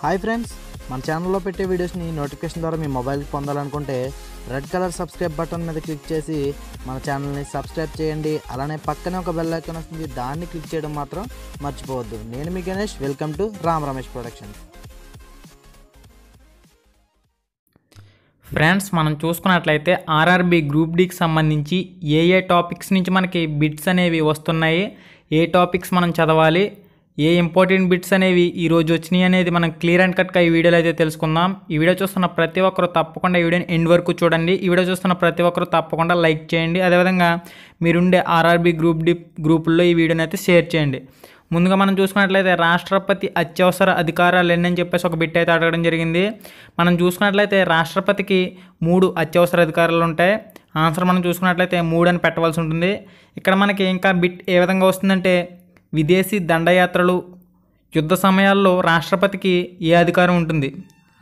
Hi friends మన ఛానల్లో పెట్టే వీడియోస్ని నోటిఫికేషన్ ద్వారా మీ మొబైల్కి పొందాలనుకుంటే రెడ్ కలర్ సబ్స్క్రైబ్ బటన్ మీద క్లిక్ చేసి మన ఛానల్ని సబ్స్క్రైబ్ చేయండి. అలానే పక్కనే ఒక బెల్ ఐకాన్ వస్తుంది దాన్ని క్లిక్ చేయడం మాత్రం మర్చిపోవద్దు. నేను మీ Ganesh welcome to Ram Ramesh productions. Friends మనం చూసుకున్నట్లయితే ఆర్ఆర్బి గ్రూప్ డీకి సంబంధించి ఏ ఏ టాపిక్స్ నుంచి మనకి బిట్స్ అనేవి వస్తున్నాయి ఏ టాపిక్స్ మనం చదవాలి ఏ ఇంపార్టెంట్ బిట్స్ అనేవి ఈ రోజు వచ్చినాయి అనేది మనం క్లియర్ అండ్ కట్గా ఈ వీడియోలో అయితే తెలుసుకుందాం. ఈ వీడియో చూస్తున్న ప్రతి ఒక్కరు తప్పకుండా ఈ వీడియోని ఎండ్ వరకు చూడండి. ఈ వీడియో చూస్తున్న ప్రతి ఒక్కరు తప్పకుండా లైక్ చేయండి. అదేవిధంగా మీరుండే ఆర్ఆర్బి గ్రూప్ డి గ్రూపుల్లో ఈ వీడియోని అయితే షేర్ చేయండి. ముందుగా మనం చూసుకున్నట్లయితే రాష్ట్రపతి అత్యవసర అధికారాలు ఎన్నని చెప్పేసి ఒక బిట్ అయితే అడగడం జరిగింది. మనం చూసుకున్నట్లయితే రాష్ట్రపతికి మూడు అత్యవసర అధికారాలు ఉంటాయి. ఆన్సర్ మనం చూసుకున్నట్లయితే మూడు అని పెట్టవలసి ఉంటుంది. ఇక్కడ మనకి ఇంకా బిట్ ఏ విధంగా వస్తుందంటే విదేశీ దండయాత్రలు యుద్ధ సమయాల్లో రాష్ట్రపతికి ఏ అధికారం ఉంటుంది?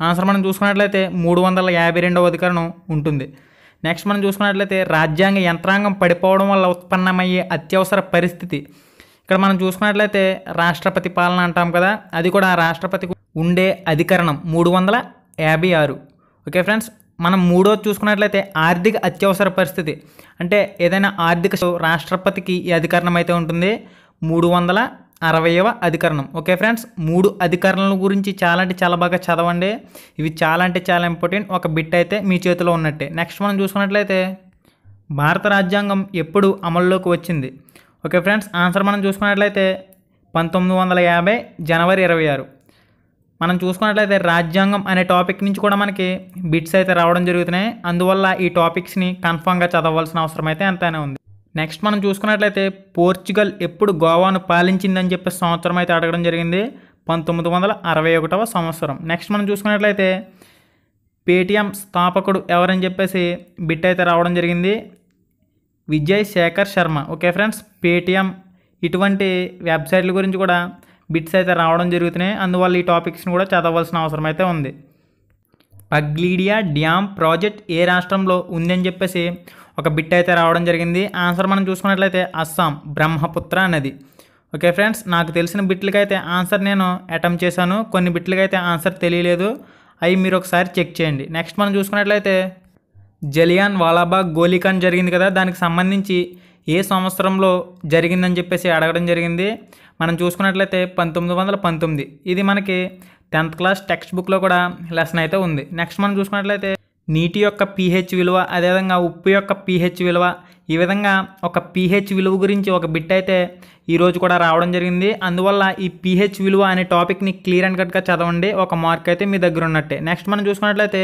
ఆన్సర్ మనం చూసుకున్నట్లయితే మూడు వందల యాభై రెండవ అధికారం ఉంటుంది. నెక్స్ట్ మనం చూసుకున్నట్లయితే రాజ్యాంగ యంత్రాంగం పడిపోవడం వల్ల ఉత్పన్నమయ్యే అత్యవసర పరిస్థితి. ఇక్కడ మనం చూసుకున్నట్లయితే రాష్ట్రపతి పాలన అంటాం కదా అది కూడా రాష్ట్రపతికి ఉండే అధికరణం మూడు వందల యాభై ఆరు. ఓకే ఫ్రెండ్స్ మనం మూడోది చూసుకున్నట్లయితే ఆర్థిక అత్యవసర పరిస్థితి. అంటే ఏదైనా ఆర్థిక రాష్ట్రపతికి ఈ అధికరణం అయితే ఉంటుంది? మూడు వందల అరవైవ అధికరణం. ఓకే ఫ్రెండ్స్ మూడు అధికరణల గురించి చాలా అంటే చాలా బాగా చదవండి. ఇవి చాలా అంటే చాలా ఇంపార్టెంట్. ఒక బిట్ అయితే మీ చేతిలో ఉన్నట్టే. నెక్స్ట్ మనం చూసుకున్నట్లయితే భారత రాజ్యాంగం ఎప్పుడు అమల్లోకి వచ్చింది? ఓకే ఫ్రెండ్స్ ఆన్సర్ మనం చూసుకున్నట్లయితే పంతొమ్మిది వందల యాభై జనవరి ఇరవై ఆరు. మనం చూసుకున్నట్లయితే రాజ్యాంగం అనే టాపిక్ నుంచి కూడా మనకి బిట్స్ అయితే రావడం జరుగుతున్నాయి. అందువల్ల ఈ టాపిక్స్ని కన్ఫామ్గా చదవాల్సిన అవసరం అయితే ఎంతైనా ఉంది. నెక్స్ట్ మనం చూసుకున్నట్లయితే పోర్చుగల్ ఎప్పుడు గోవాను పాలించిందని చెప్పి సంవత్సరం అయితే అడగడం జరిగింది. పంతొమ్మిది వందల అరవై ఒకటవ సంవత్సరం. నెక్స్ట్ మనం చూసుకున్నట్లయితే పేటిఎం స్థాపకుడు ఎవరని చెప్పేసి బిట్ అయితే రావడం జరిగింది. Vijay Shekhar Sharma. Okay friends Paytm ఇటువంటి వెబ్సైట్ల గురించి కూడా బిట్స్ అయితే రావడం జరుగుతున్నాయి. అందువల్ల ఈ టాపిక్స్ని కూడా చదవాల్సిన అవసరం అయితే ఉంది. పగ్లీడియా డ్యామ్ ప్రాజెక్ట్ ఏ రాష్ట్రంలో ఉందని చెప్పేసి ఒక బిట్ అయితే రావడం జరిగింది. ఆన్సర్ మనం చూసుకున్నట్లయితే అస్సాం బ్రహ్మపుత్ర నది. ఓకే ఫ్రెండ్స్ నాకు తెలిసిన బిట్లకైతే ఆన్సర్ నేను అటెంప్ట్ చేశాను. కొన్ని బిట్లకైతే ఆన్సర్ తెలియలేదు. అవి మీరు ఒకసారి చెక్ చేయండి. నెక్స్ట్ మనం చూసుకున్నట్లయితే జలియాన్ వాలాబాగ్ గోలీకాండ్ జరిగింది కదా. దానికి సంబంధించి ఏ సంవత్సరంలో జరిగిందని చెప్పేసి అడగడం జరిగింది. మనం చూసుకున్నట్లయితే పంతొమ్మిది వందల పంతొమ్మిది. ఇది మనకి టెన్త్ క్లాస్ టెక్స్ట్ బుక్లో కూడా లెసన్ అయితే ఉంది. నెక్స్ట్ మనం చూసుకున్నట్లయితే నీటి యొక్క పీహెచ్ విలువ అదేవిధంగా ఉప్పు యొక్క పీహెచ్ విలువ. ఈ విధంగా ఒక పీహెచ్ విలువ గురించి ఒక బిట్ అయితే ఈరోజు కూడా రావడం జరిగింది. అందువల్ల ఈ పీహెచ్ విలువ అనే టాపిక్ని క్లియర్ అండ్ కట్గా చదవండి. ఒక మార్క్ అయితే మీ దగ్గర ఉన్నట్టే. నెక్స్ట్ మనం చూసుకున్నట్లయితే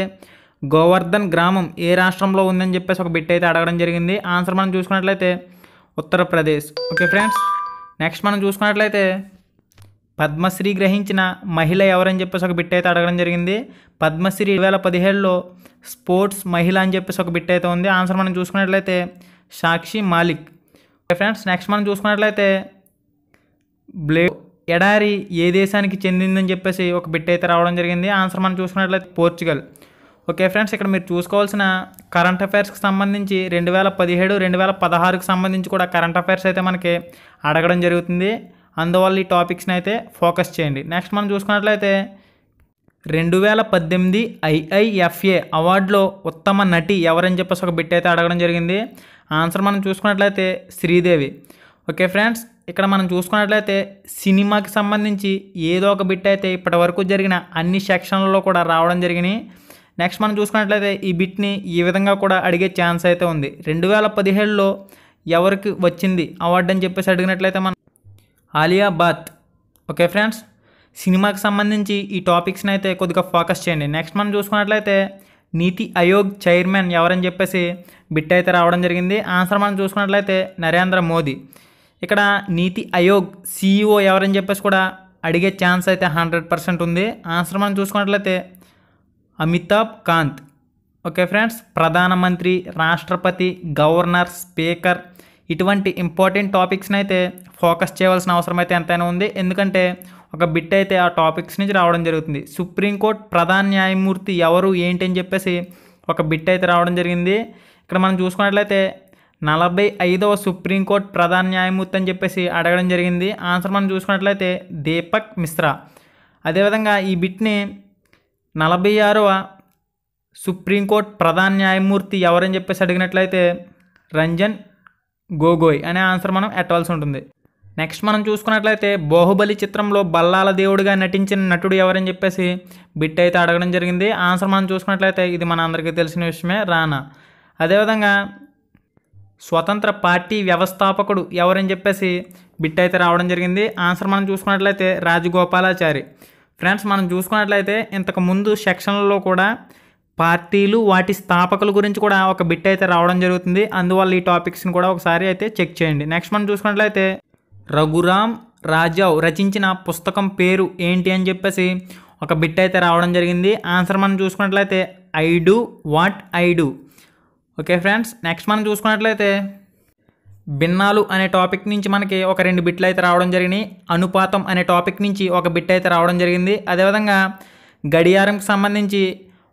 గోవర్ధన్ గ్రామం ఏ రాష్ట్రంలో ఉందని చెప్పేసి ఒక బిట్ అయితే అడగడం జరిగింది. ఆన్సర్ మనం చూసుకున్నట్లయితే ఉత్తరప్రదేశ్. ఓకే ఫ్రెండ్స్ నెక్స్ట్ మనం చూసుకున్నట్లయితే పద్మశ్రీ గ్రహించిన మహిళ ఎవరని చెప్పేసి ఒక బిట్ అయితే అడగడం జరిగింది. పద్మశ్రీ రెండు వేల పదిహేడులో స్పోర్ట్స్ మహిళ అని చెప్పేసి ఒక బిట్ అయితే ఉంది. ఆన్సర్ మనం చూసుకున్నట్లయితే సాక్షి మాలిక్. ఫ్రెండ్స్ నెక్స్ట్ మనం చూసుకున్నట్లయితే బ్లే ఎడారి ఏ దేశానికి చెందిందని చెప్పేసి ఒక బిట్ అయితే రావడం జరిగింది. ఆన్సర్ మనం చూసుకున్నట్లయితే పోర్చుగల్. ఓకే ఫ్రెండ్స్ ఇక్కడ మీరు చూసుకోవాల్సిన కరెంట్ అఫైర్స్కి సంబంధించి రెండు వేల పదిహేడు రెండు వేల పదహారుకి సంబంధించి కూడా కరెంట్ అఫైర్స్ అయితే మనకి అడగడం జరుగుతుంది. అందువల్ల ఈ టాపిక్స్ని అయితే ఫోకస్ చేయండి. నెక్స్ట్ మనం చూసుకున్నట్లయితే రెండు వేల పద్దెనిమిది ఐఐఎఫ్ఏ అవార్డులో ఉత్తమ నటి ఎవరని చెప్పేసి ఒక బిట్ అయితే అడగడం జరిగింది. ఆన్సర్ మనం చూసుకున్నట్లయితే శ్రీదేవి. ఓకే ఫ్రెండ్స్ ఇక్కడ మనం చూసుకున్నట్లయితే సినిమాకి సంబంధించి ఏదో ఒక బిట్ అయితే ఇప్పటి వరకు జరిగిన అన్ని సెక్షన్లలో కూడా రావడం జరిగినాయి. నెక్స్ట్ మనం చూసుకున్నట్లయితే ఈ బిట్ని ఈ విధంగా కూడా అడిగే ఛాన్స్ అయితే ఉంది. రెండు వేల పదిహేడులో ఎవరికి వచ్చింది అవార్డు అని చెప్పేసి అడిగినట్లయితే మనం ఆలియా బాత్. ఓకే ఫ్రెండ్స్ సినిమాకి సంబంధించి ఈ టాపిక్స్ని అయితే కొద్దిగా ఫోకస్ చేయండి. నెక్స్ట్ మనం చూసుకున్నట్లయితే నీతి ఆయోగ్ చైర్మన్ ఎవరని చెప్పేసి బిట్ అయితే రావడం జరిగింది. ఆన్సర్ మనం చూసుకున్నట్లయితే నరేంద్ర మోదీ. ఇక్కడ నీతి ఆయోగ్ సీఈఓ ఎవరని చెప్పేసి కూడా అడిగే ఛాన్స్ అయితే హండ్రెడ్ పర్సెంట్ ఉంది. ఆన్సర్ మనం చూసుకున్నట్లయితే అమితాబ్ కాంత్. ఓకే ఫ్రెండ్స్ ప్రధానమంత్రి రాష్ట్రపతి గవర్నర్ స్పీకర్ ఇటువంటి ఇంపార్టెంట్ టాపిక్స్ని అయితే ఫోకస్ చేయవలసిన అవసరం అయితే ఎంతైనా ఉంది. ఎందుకంటే ఒక బిట్ అయితే ఆ టాపిక్స్ నుంచి రావడం జరుగుతుంది. సుప్రీంకోర్టు ప్రధాన న్యాయమూర్తి ఎవరు ఏంటి అని చెప్పేసి ఒక బిట్ అయితే రావడం జరిగింది. ఇక్కడ మనం చూసుకున్నట్లయితే నలభై ఐదవ సుప్రీంకోర్టు ప్రధాన న్యాయమూర్తి అని చెప్పేసి అడగడం జరిగింది. ఆన్సర్ మనం చూసుకున్నట్లయితే దీపక్ మిశ్రా. అదేవిధంగా ఈ బిట్ని నలభై ఆరవ సుప్రీంకోర్టు ప్రధాన న్యాయమూర్తి ఎవరని చెప్పేసి అడిగినట్లయితే రంజన్ గోగోయ్ అనే ఆన్సర్ మనం ఎట్టవలసి ఉంటుంది. నెక్స్ట్ మనం చూసుకున్నట్లయితే బాహుబలి చిత్రంలో బల్లాల దేవుడిగా నటించిన నటుడు ఎవరని చెప్పేసి బిట్ అయితే అడగడం జరిగింది. ఆన్సర్ మనం చూసుకున్నట్లయితే ఇది మన అందరికీ తెలిసిన విషయమే రానా. అదేవిధంగా స్వతంత్ర పార్టీ వ్యవస్థాపకుడు ఎవరని చెప్పేసి బిట్ అయితే రావడం జరిగింది. ఆన్సర్ మనం చూసుకున్నట్లయితే రాజగోపాలాచారి. ఫ్రెండ్స్ మనం చూసుకున్నట్లయితే ఇంతకు ముందు సెక్షన్లలో కూడా పార్టీలు వాటి స్థాపకుల గురించి కూడా ఒక బిట్ అయితే రావడం జరుగుతుంది. అందువల్ల ఈ టాపిక్స్ని కూడా ఒకసారి అయితే చెక్ చేయండి. నెక్స్ట్ మనం చూసుకున్నట్లయితే రఘురామ్ రాజావ్ రచించిన పుస్తకం పేరు ఏంటి అని చెప్పేసి ఒక బిట్ అయితే రావడం జరిగింది. ఆన్సర్ మనం చూసుకున్నట్లయితే I do what I do okay friends next మనం చూసుకున్నట్లయితే భిన్నాలు అనే టాపిక్ నుంచి మనకి ఒక రెండు బిట్లు అయితే రావడం జరిగినాయి. అనుపాతం అనే టాపిక్ నుంచి ఒక బిట్ అయితే రావడం జరిగింది. అదేవిధంగా గడియారంకి సంబంధించి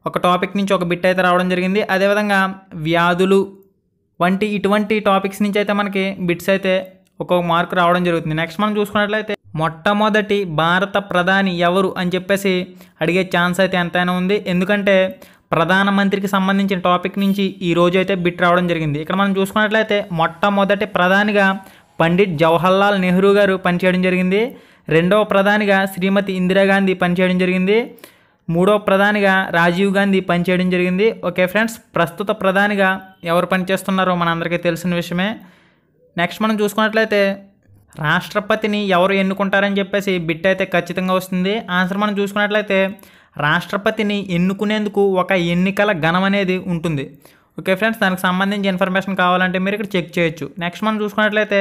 ఒక టాపిక్ నుంచి ఒక బిట్ అయితే రావడం జరిగింది. అదేవిధంగా వ్యాధులు వంటి ఇటువంటి టాపిక్స్ నుంచి అయితే మనకి బిట్స్ అయితే ఒక్కొక్క మార్క్ రావడం జరుగుతుంది. నెక్స్ట్ మనం చూసుకున్నట్లయితే మొట్టమొదటి భారత ప్రధాని ఎవరు అని చెప్పేసి అడిగే ఛాన్స్ అయితే ఎంతైనా ఉంది. ఎందుకంటే ప్రధానమంత్రికి సంబంధించిన టాపిక్ నుంచి ఈ రోజు అయితే బిట్ రావడం జరిగింది. ఇక్కడ మనం చూసుకున్నట్లయితే మొట్టమొదటి ప్రధానిగా పండిట్ జవహర్లాల్ నెహ్రూ గారు పనిచేయడం జరిగింది. రెండవ ప్రధానిగా శ్రీమతి ఇందిరాగాంధీ పనిచేయడం జరిగింది. మూడో ప్రధానిగా రాజీవ్ గాంధీ పనిచేయడం జరిగింది. ఓకే ఫ్రెండ్స్ ప్రస్తుత ప్రధానిగా ఎవరు పనిచేస్తున్నారో మనందరికీ తెలిసిన విషయమే. నెక్స్ట్ మనం చూసుకున్నట్లయితే రాష్ట్రపతిని ఎవరు ఎన్నుకుంటారని చెప్పేసి బిట్ అయితే ఖచ్చితంగా వస్తుంది. ఆన్సర్ మనం చూసుకున్నట్లయితే రాష్ట్రపతిని ఎన్నుకునేందుకు ఒక ఎన్నికల గణం అనేది ఉంటుంది. ఓకే ఫ్రెండ్స్ దానికి సంబంధించి ఇన్ఫర్మేషన్ కావాలంటే మీరు ఇక్కడ చెక్ చేయొచ్చు. నెక్స్ట్ మనం చూసుకున్నట్లయితే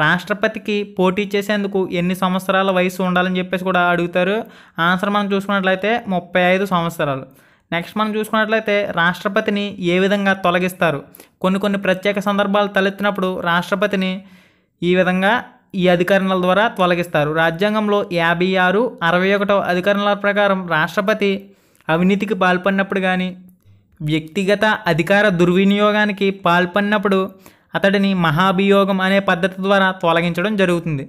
రాష్ట్రపతికి పోటీ చేసేందుకు ఎన్ని సంవత్సరాల వయసు ఉండాలని చెప్పేసి కూడా అడుగుతారు. ఆన్సర్ మనం చూసుకున్నట్లయితే ముప్పై ఐదు సంవత్సరాలు. నెక్స్ట్ మనం చూసుకున్నట్లయితే రాష్ట్రపతిని ఏ విధంగా తొలగిస్తారు? కొన్ని కొన్ని ప్రత్యేక సందర్భాలు తలెత్తినప్పుడు రాష్ట్రపతిని ఈ విధంగా ఈ అధికరణల ద్వారా తొలగిస్తారు. రాజ్యాంగంలో యాభై ఆరు అరవై ఒకటో అధికరణల ప్రకారం రాష్ట్రపతి అవినీతికి పాల్పడినప్పుడు కానీ వ్యక్తిగత అధికార దుర్వినియోగానికి పాల్పడినప్పుడు అతడిని మహాభియోగం అనే పద్ధతి ద్వారా తొలగించడం జరుగుతుంది.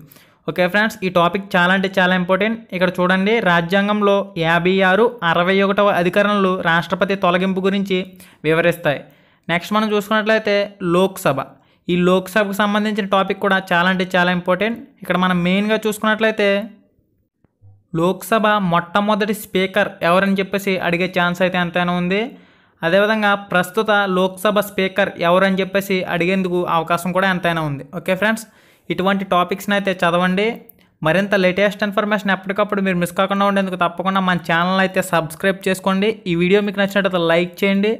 ఓకే ఫ్రెండ్స్ ఈ టాపిక్ చాలా అంటే చాలా ఇంపార్టెంట్. ఇక్కడ చూడండి రాజ్యాంగంలో యాభై ఆరు అరవై ఒకటవ అధికరణలు రాష్ట్రపతి తొలగింపు గురించి వివరిస్తాయి. నెక్స్ట్ మనం చూసుకున్నట్లయితే లోక్సభ. ఈ లోక్సభకు సంబంధించిన టాపిక్ కూడా చాలా అంటే చాలా ఇంపార్టెంట్. ఇక్కడ మనం మెయిన్గా చూసుకున్నట్లయితే లోక్సభ మొట్టమొదటి స్పీకర్ ఎవరని చెప్పేసి అడిగే ఛాన్స్ అయితే ఎంతైనా ఉంది. అదేవిధంగా ప్రస్తుత లోక్సభ స్పీకర్ ఎవరని చెప్పేసి అడిగేందుకు అవకాశం కూడా ఎంతైనా ఉంది. ఓకే ఫ్రెండ్స్ ఇటువంటి టాపిక్స్ని అయితే చదవండి. మరింత లేటెస్ట్ ఇన్ఫర్మేషన్ ఎప్పటికప్పుడు మీరు మిస్ కాకుండా ఉండేందుకు తప్పకుండా మన ఛానల్ అయితే సబ్స్క్రైబ్ చేసుకోండి. ఈ వీడియో మీకు నచ్చినట్లయితే లైక్ చేయండి.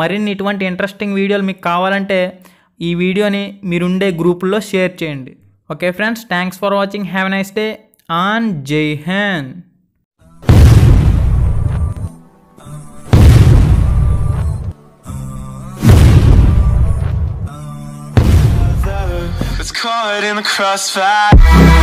మరిన్ని ఇటువంటి ఇంట్రెస్టింగ్ వీడియోలు మీకు కావాలంటే ఈ వీడియోని మీరుండే గ్రూపుల్లో షేర్ చేయండి. Okay friends thanks for watching. Have nice day. On. Jai Hind. In the crossfire.